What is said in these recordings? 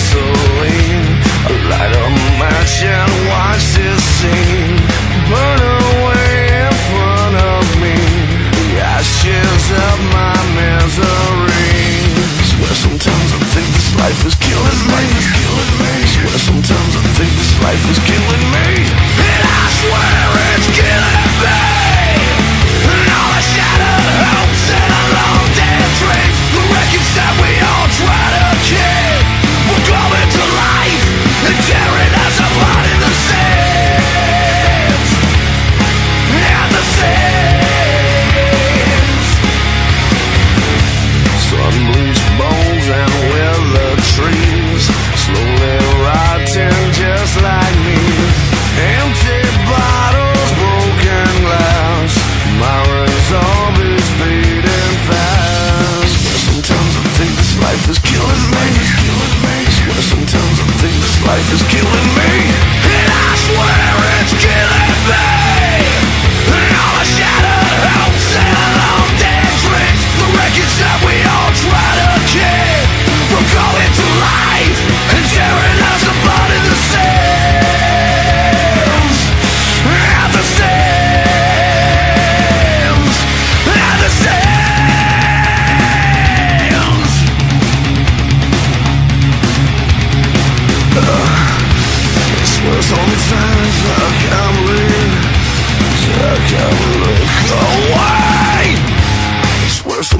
I light a match and watch this scene burn away in front of me. The ashes of my misery. Sometimes I think this life is killing me. Swear sometimes I think this life is killing me. Bones and withered trees. Slowly rotting just like me. Empty bottles, broken glass. My resolve is fading fast. Sometimes I think this life is killing me. Sometimes I think this life is killing me. And I swear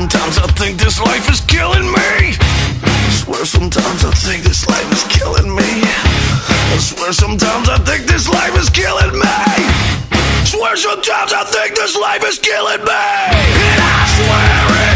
sometimes I think this life is killing me. I swear sometimes I think this life is killing me. I swear sometimes I think this life is killing me. I swear sometimes I think this life is killing me. And I swear it.